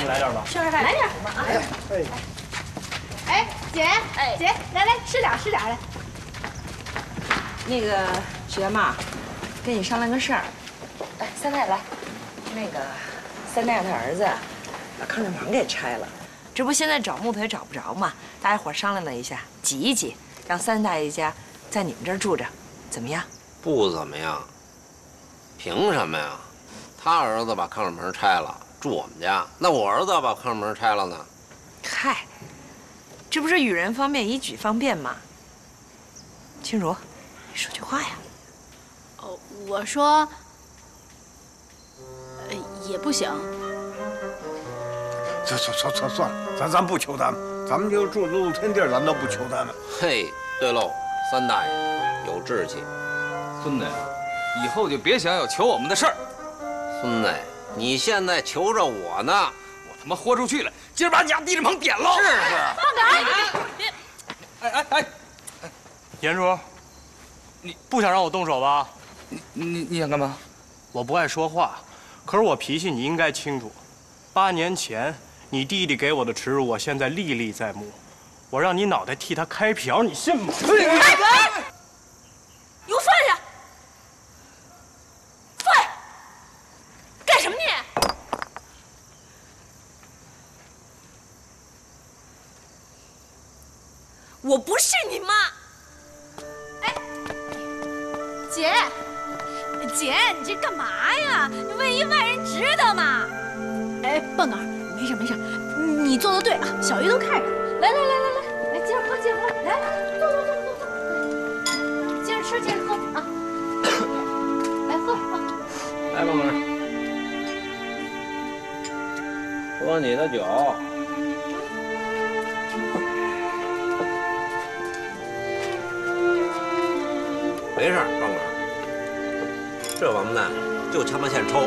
你来点吧。吃点饭，来点什么啊？哎，哎，姐，哎，姐，来来吃点吃点来。那个学妈，跟你商量个事儿。来，三太来。那个三太他儿子把炕上房给拆了，这不现在找木头也找不着嘛？大家伙商量了一下，挤一挤，让三大爷家在你们这儿住着，怎么样？不怎么样。凭什么呀？他儿子把炕上门拆了，住我们家，那我儿子要把炕门拆了呢？嗨，这不是与人方便，以己方便吗？清如，你说句话呀。哦，我说，呃，也不行。算算算算算了，咱咱不求他们，咱们就住露天地儿，咱都不求他们。嘿，对喽，三大爷有志气。孙子呀，以后就别想有求我们的事儿。孙子，你现在求着我呢，我他妈豁出去了，今儿把你家地棚点了。是是。放开！别！哎哎哎，严叔，你不想让我动手吧？你你你想干嘛？我不爱说话，可是我脾气你应该清楚。八年前你弟弟给我的耻辱，我现在历历在目。我让你脑袋替他开瓢，你信吗？你给我放下！放下！干什么你？我不是你妈！哎，姐，姐，你这干嘛呀？你万一外人知道嘛？哎，笨儿，没事没事，你做的对啊，小鱼都看着。来来来来来，来接着喝接着喝，来来，坐坐坐坐坐，接着吃接着喝啊！来喝喝。来，宝贝儿，喝你的酒。没事，棒哥，这王八蛋就他妈欠抽。